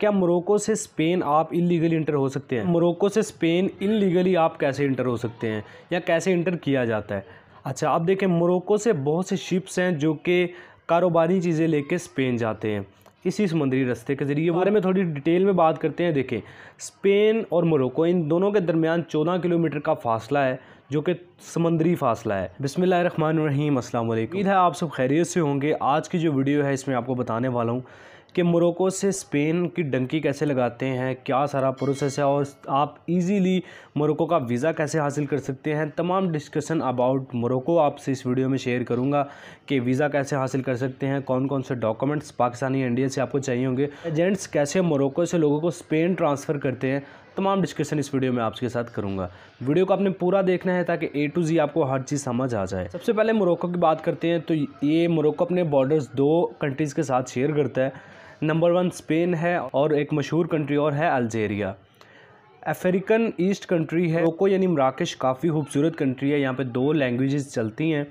क्या मोरक्को से स्पेन आप इलीगली इंटर हो सकते हैं? मोरक्को से स्पेन इलीगली आप कैसे इंटर हो सकते हैं? या कैसे इंटर किया जाता है? अच्छा आप देखें, मोरक्को से बहुत से शिप्स हैं जो कि कारोबारी चीज़ें लेके स्पेन जाते हैं। इसी समुद्री रास्ते के ज़रिए। बारे में थोड़ी डिटेल में बात करते हैं। देखें, स्पेन और मोरक्को, इन दोनों के दरमियान चौदह किलोमीटर का फासला है, जो कि समंदरी फासला है। बिसमीम असल उम्मीद है आप सब खैरियत से होंगे। आज की जो वीडियो है, इसमें आपको बताने वाला हूँ कि मोरक्को से स्पेन की डंकी कैसे लगाते हैं, क्या सारा प्रोसेस है और आप इजीली मोरक्को का वीज़ा कैसे हासिल कर सकते हैं। तमाम डिस्कशन अबाउट मोरक्को आपसे इस वीडियो में शेयर करूँगा कि वीज़ा कैसे हासिल कर सकते हैं कौन कौन से डॉक्यूमेंट्स पाकिस्तानी इंडिया से आपको चाहिए होंगे। एजेंट्स कैसे मोरक्को से लोगों को स्पेन ट्रांसफ़र करते हैं तमाम डिस्कशन इस वीडियो में आपके साथ करूँगा। वीडियो को आपने पूरा देखना है ताकि ए टू जी आपको हर चीज़ समझ आ जाए। सबसे पहले मोरक्को की बात करते हैं तो ये मोरक्को अपने बॉर्डर्स दो कंट्रीज़ के साथ शेयर करता है। नंबर वन स्पेन है और एक मशहूर कंट्री और है अल्जेरिया अफ्रीकन ईस्ट कंट्री है मोको यानी मराकश काफ़ी खूबसूरत कंट्री है। यहाँ पे दो लैंग्वेजेस चलती हैं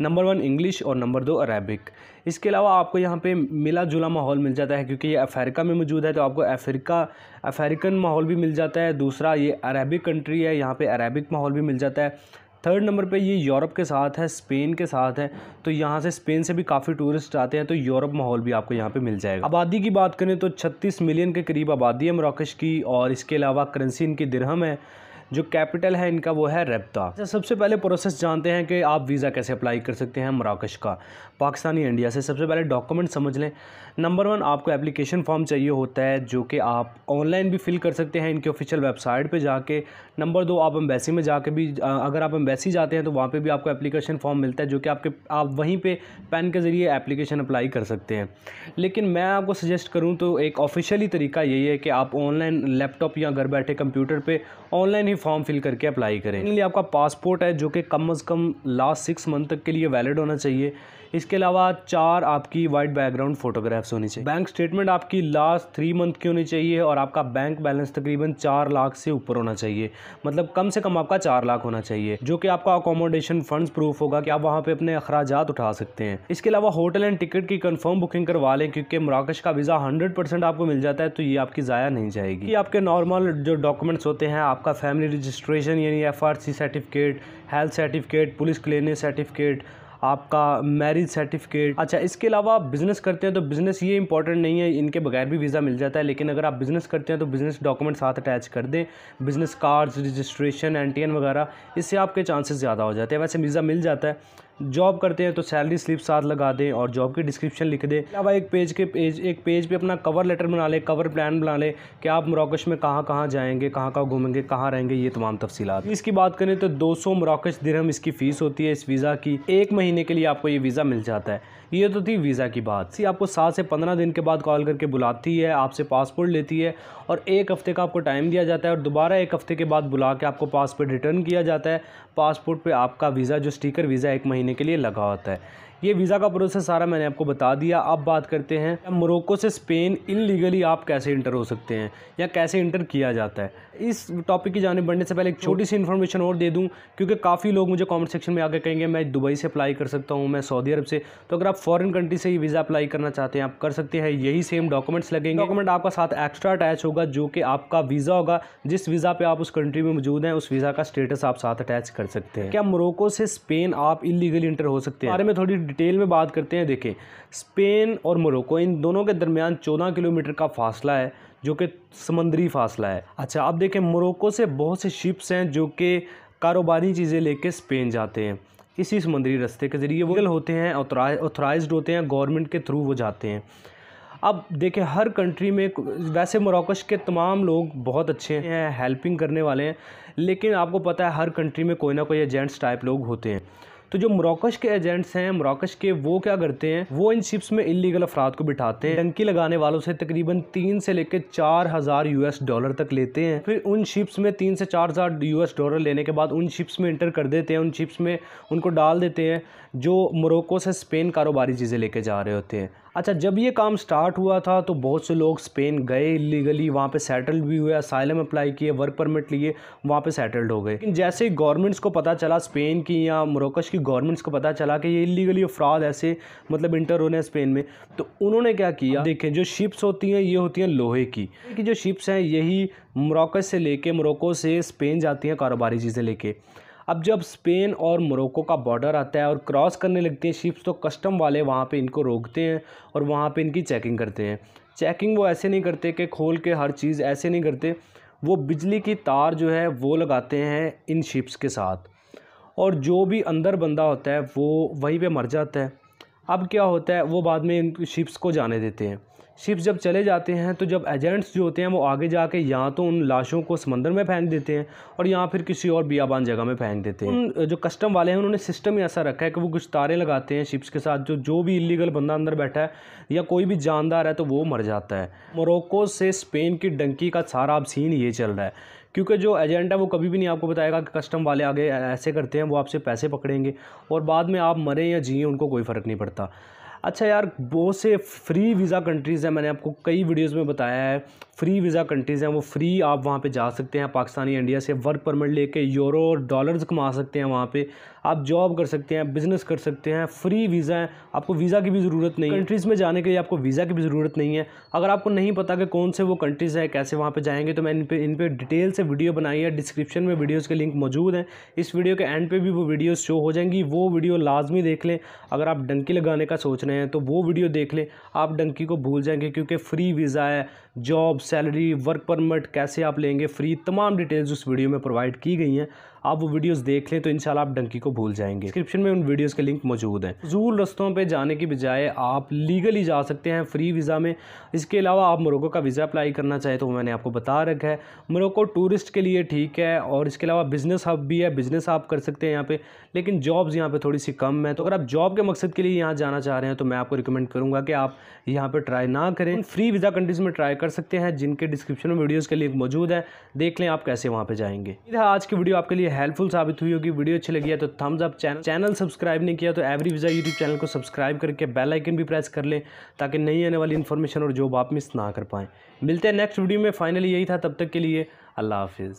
नंबर वन इंग्लिश और नंबर दो अरेबिक इसके अलावा आपको यहाँ पे मिला जुला माहौल मिल जाता है, क्योंकि ये अफ्रीका में मौजूद है तो आपको अफ्रीका अफ्रीकन माहौल भी मिल जाता है। दूसरा ये अरेबिक कंट्री है, यहाँ पे अरेबिक माहौल भी मिल जाता है। थर्ड नंबर पे ये यूरोप के साथ है स्पेन के साथ है तो यहाँ से स्पेन से भी काफ़ी टूरिस्ट आते हैं तो यूरोप माहौल भी आपको यहाँ पे मिल जाएगा। आबादी की बात करें तो 36 मिलियन के करीब आबादी है मराकश की, और इसके अलावा करेंसी इनकी दिरहम है। जो कैपिटल है इनका, वो है रेप्ता अच्छा सबसे पहले प्रोसेस जानते हैं कि आप वीज़ा कैसे अप्लाई कर सकते हैं मराकश का। पाकिस्तानी इंडिया से सबसे पहले डॉक्यूमेंट समझ लें। नंबर वन, आपको एप्लीकेशन फॉर्म चाहिए होता है, जो कि आप ऑनलाइन भी फिल कर सकते हैं इनके ऑफिशियल वेबसाइट पर जाके। नंबर दो, आप एम्बेसी में जाके भी अगर आप एम्बेसी जाते हैं तो वहाँ पर भी आपको एप्लीकेशन फॉर्म मिलता है, जो कि आपके, आप वहीं पर पेन के ज़रिए एप्लीकेशन अप्लाई कर सकते हैं। लेकिन मैं आपको सजेस्ट करूँ तो एक ऑफिशियली तरीका यही है कि आप ऑनलाइन लैपटॉप या घर बैठे कंप्यूटर पर ऑनलाइन ही फॉर्म फिल करके अप्लाई करें। आपका पासपोर्ट है जो कि कम अज़ कम लास्ट सिक्स मंथ तक के लिए वैलिड होना चाहिए। इसके अलावा चार आपकी वाइट बैकग्राउंड फोटोग्राफ्स होनी चाहिए। बैंक स्टेटमेंट आपकी लास्ट थ्री मंथ की होनी चाहिए और आपका बैंक बैलेंस तकरीबन चार लाख से ऊपर होना चाहिए। मतलब कम से कम आपका चार लाख होना चाहिए, जो कि आपका अकोमोडेशन फंड्स प्रूफ होगा कि आप वहाँ पे अपने अखराज उठा सकते हैं। इसके अलावा होटल एंड टिकट की कन्फर्म बुकिंग करवा लें, क्योंकि मराकश का वीज़ा हंड्रेड आपको मिल जाता है तो ये आपकी ज़ाया नहीं जाएगी। ये आपके नॉर्मल जो डॉक्यूमेंट्स होते हैं, आपका फैमिली रजिस्ट्रेशन यानी FRC certificate health certificate police clearance certificate आपका मैरिज सर्टिफिकेट अच्छा इसके अलावा आप बिज़नेस करते हैं तो बिज़नेस ये इंपॉर्टेंट नहीं है, इनके बगैर भी वीज़ा मिल जाता है, लेकिन अगर आप बिज़नेस करते हैं तो बिज़नेस डॉक्यूमेंट साथ अटैच कर दें। बिज़नेस कार्ड्स रजिस्ट्रेशन एन वगैरह, इससे आपके चांसेस ज़्यादा हो जाते हैं। वैसे वीज़ा मिल जाता है जॉब करते हैं तो सैलरी स्लिप साथ लगा दें और जॉब की डिस्क्रिप्शन लिख दें। अलावा एक पेज के पेज, एक पेज पे अपना कवर लेटर बना लें कवर प्लान बना लें कि आप मराकश में कहाँ कहाँ जाएँगे, कहाँ कहाँ घूमेंगे, कहाँ रहेंगे, ये तमाम तफसीत इसकी बात करें तो 200 मराकश दिरहम इसकी फ़ीस होती है इस वीज़ा की। एक महीने के लिए आपको ये वीज़ा मिल जाता है। ये तो थी वीज़ा की बात। सी, आपको सात से पंद्रह दिन के बाद कॉल करके बुलाती है, आपसे पासपोर्ट लेती है और एक हफ़्ते का आपको टाइम दिया जाता है और दोबारा एक हफ़्ते के बाद बुला के आपको पासपोर्ट रिटर्न किया जाता है। पासपोर्ट पर आपका वीज़ा, जो स्टिकर वीज़ा एक महीने के लिए लगा होता है। ये वीज़ा का प्रोसेस सारा मैंने आपको बता दिया। अब बात करते हैं, मोरक्को से स्पेन इलीगली आप कैसे इंटर हो सकते हैं या कैसे इंटर किया जाता है? इस टॉपिक की जाने बढ़ने से पहले एक छोटी सी इन्फॉर्मेशन और दे दूँ, क्योंकि काफ़ी लोग मुझे कमेंट सेक्शन में आकर कहेंगे, मैं दुबई से अप्लाई कर सकता हूँ, मैं सऊदी अरब से। तो अगर आप फॉरेन कंट्री से ही वीज़ा अप्लाई करना चाहते हैं, आप कर सकते हैं। यही सेम डॉक्यूमेंट्स लगेंगे। डॉक्यूमेंट आपका साथ एक्स्ट्रा अटैच होगा, जो कि आपका वीज़ा होगा। जिस वीज़ा पर आप उस कंट्री में मौजूद हैं, उस वीज़ा का स्टेटस आप साथ अटैच कर सकते हैं। क्या मोरक्को से स्पेन आप इलीगली इंटर हो सकते हैं? बारे में थोड़ी डिटेल में बात करते हैं, देखें। स्पेन और मोरक्को, इन दोनों के दरमियान चौदह किलोमीटर का फासला है, जो कि समंदरी फासला है। अच्छा आप देखें, मोरक्को से बहुत से शिप्स हैं, जो कि कारोबारी चीज़ें लेके स्पेन जाते हैं। इसी समुद्री रास्ते के ज़रिए वो होते हैं ऑथराइज होते हैं गवर्नमेंट के थ्रू वो जाते हैं। अब देखें, हर कंट्री में वैसे मोरक्कश के तमाम लोग बहुत अच्छे हैं हेल्पिंग करने वाले हैं, लेकिन आपको पता है, हर कंट्री में कोई ना कोई एजेंट्स टाइप लोग होते हैं। तो जो मोरकश के एजेंट्स हैं, मोरकश के वो क्या करते हैं? वो इन शिप्स में इलीगल अफराद को बिठाते हैं। टंकी लगाने वालों से तकरीबन तीन से लेकर चार हज़ार यूएस डॉलर तक लेते हैं। फिर उन शिप्स में तीन से चार हज़ार यूएस डॉलर लेने के बाद उन शिप्स में इंटर कर देते हैं। उन शिप्स में उनको डाल देते हैं, जो मोरक्को से स्पेन कारोबारी चीज़ें लेके जा रहे होते हैं। अच्छा जब ये काम स्टार्ट हुआ था तो बहुत से लोग स्पेन गए इलीगली वहाँ पे सेटल्ड भी हुए असाइलम अप्लाई किए वर्क परमिट लिए, वहाँ पे सेटल्ड हो गए। लेकिन जैसे ही गवर्नमेंट्स को पता चला स्पेन की या मोरकश की गवर्नमेंट्स को पता चला कि ये इलीगली अफराद ऐसे मतलब इंटर होने हैं स्पेन में तो उन्होंने क्या किया? देखें, जो शिप्स होती हैं, ये होती हैं लोहे की। कि जो शिप्स हैं, यही मोरकश से लेके मोरक्को से स्पेन जाती हैं कारोबारी चीज़ें लेके। अब जब स्पेन और मोरक्को का बॉर्डर आता है और क्रॉस करने लगती हैं शिप्स तो कस्टम वाले वहाँ पे इनको रोकते हैं और वहाँ पे इनकी चेकिंग करते हैं। चेकिंग वो ऐसे नहीं करते कि खोल के हर चीज़ ऐसे नहीं करते। वो बिजली की तार जो है, वो लगाते हैं इन शिप्स के साथ। और जो भी अंदर बंदा होता है, वो वहीं पे मर जाता है। अब क्या होता है, वो बाद में इन शिप्स को जाने देते हैं। शिप्स जब चले जाते हैं तो जब एजेंट्स जो होते हैं, वो आगे जाके यहाँ तो उन लाशों को समंदर में फेंक देते हैं, और यहाँ फिर किसी और बियाबान जगह में फेंक देते हैं। जो कस्टम वाले हैं, उन्होंने सिस्टम ही ऐसा रखा है कि वो कुछ तारे लगाते हैं शिप्स के साथ, जो जो भी इलीगल बंदा अंदर बैठा है, या कोई भी जानदार है तो वो मर जाता है। मोरक्को से स्पेन की डंकी का सारा अब सीन ये चल रहा है। क्योंकि जो एजेंट है, वो कभी भी नहीं आपको बताएगा कि कस्टम वाले आगे ऐसे करते हैं, वो आपसे पैसे पकड़ेंगे, और बाद में आप मरें या जिए, उनको कोई फ़र्क नहीं पड़ता। अच्छा यार, बहुत से फ्री वीज़ा कंट्रीज़ हैं, मैंने आपको कई वीडियोस में बताया है। फ्री वीज़ा कंट्रीज़ हैं, वो फ्री आप वहाँ पे जा सकते हैं, पाकिस्तानी इंडिया से वर्क परमिट लेके यूरो और डॉलर्स कमा सकते हैं वहाँ पे। आप जॉब कर सकते हैं बिज़नेस कर सकते हैं फ्री वीज़ा है, आपको वीज़ा की भी ज़रूरत नहीं कंट्रीज़ में जाने के लिए आपको वीज़ा की भी ज़रूरत नहीं है। अगर आपको नहीं पता कि कौन से वो कंट्रीज़ हैं, कैसे वहाँ पर जाएँगे तो मैं इन पर इन पर डिटेल से वीडियो बनाई है। डिस्क्रिप्शन में वीडियोज़ के लिंक मौजूद हैं। इस वीडियो के एंड पर भी वो वीडियोज़ शो हो जाएँगी। वो वीडियो लाजमी देख लें। अगर आप डंकी लगाने का सोच रहे हैं तो वो वीडियो देख लें। आप डंकी को भूल जाएँगे क्योंकि फ्री वीज़ा है। जॉब सैलरी वर्क परमिट कैसे आप लेंगे फ्री तमाम डिटेल्स उस वीडियो में प्रोवाइड की गई हैं। आप वो वीडियोस देख लें तो इंशाल्लाह आप डंकी को भूल जाएँगे। डिस्क्रिप्शन में उन वीडियोस के लिंक मौजूद हैं। जूल रस्तों पे जाने की बजाय आप लीगली जा सकते हैं फ्री वीज़ा में। इसके अलावा आप मोरक्को का वीज़ा अप्लाई करना चाहें तो मैंने आपको बता रखा है। मोरक्को टूरिस्ट के लिए ठीक है और इसके अलावा बिज़नेस हब भी है बिज़नेस आप कर सकते हैं यहाँ पर लेकिन जॉब्स यहाँ पर थोड़ी सी कम है। तो अगर आप जॉब के मकसद के लिए यहाँ जाना चाह रहे हैं तो मैं आपको रिकमेंड करूँगा कि आप यहाँ पर ट्राई ना करें। फ्री वीज़ा कंट्रीज़ में ट्राई कर सकते हैं जिनके डिस्क्रिप्शन में वीडियोज़ के लिंक मौजूद है। देख लें आप कैसे वहाँ पर जाएँगे। आज की वीडियो आपके लिए हेल्पफुल साबित हुई होगी, वीडियो अच्छी लगी है तो thumbs up channel channel subscribe नहीं किया तो एवरी वीज़ा यूट्यूब चैनल को सब्सक्राइब करके बेल आइकन भी प्रेस कर लें ताकि नई आने वाली इन्फॉर्मेशन और जॉब आप मिस ना कर पाएँ। मिलते हैं नेक्स्ट वीडियो में फाइनली यही था, तब तक के लिए अल्लाह हाफिज़।